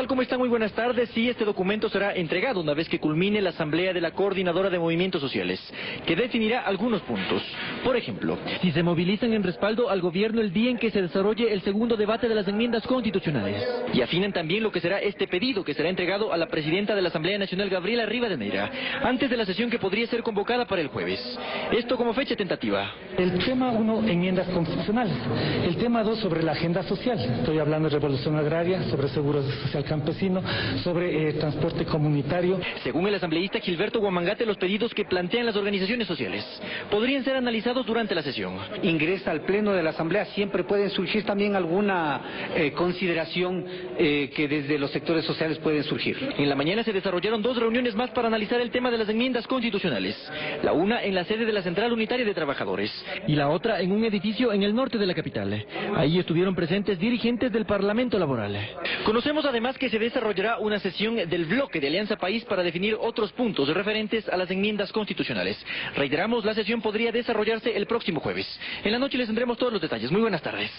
tal? ¿Cómo están? Muy buenas tardes. Sí, este documento será entregado una vez que culmine la asamblea de la Coordinadora de Movimientos Sociales, que definirá algunos puntos. Por ejemplo, si se movilizan en respaldo al gobierno el día en que se desarrolle el segundo debate de las enmiendas constitucionales. Y afinan también lo que será este pedido que será entregado a la presidenta de la Asamblea Nacional, Gabriela Rivadeneira, antes de la sesión que podría ser convocada para el jueves. Esto como fecha tentativa. El tema uno, enmiendas constitucionales. El tema dos, sobre la agenda social. Estoy hablando de revolución agraria, sobre seguros social campesino, sobre eh, transporte comunitario. Según el asambleísta Gilberto Guamangate, los pedidos que plantean las organizaciones sociales podrían ser analizados durante la sesión. Ingresa al pleno de la asamblea, siempre pueden surgir también alguna eh, consideración eh, que desde los sectores sociales pueden surgir. En la mañana se desarrollaron dos reuniones más para analizar el tema de las enmiendas constitucionales. La una en la sede de la Central Unitaria de Trabajadores y la otra en un edificio en el norte de la capital. Ahí estuvieron presentes dirigentes del Parlamento Laboral. Conocemos además que se desarrollará una sesión del bloque de Alianza País para definir otros puntos referentes a las enmiendas constitucionales. Reiteramos, la sesión podría desarrollarse el próximo jueves. En la noche les tendremos todos los detalles. Muy buenas tardes.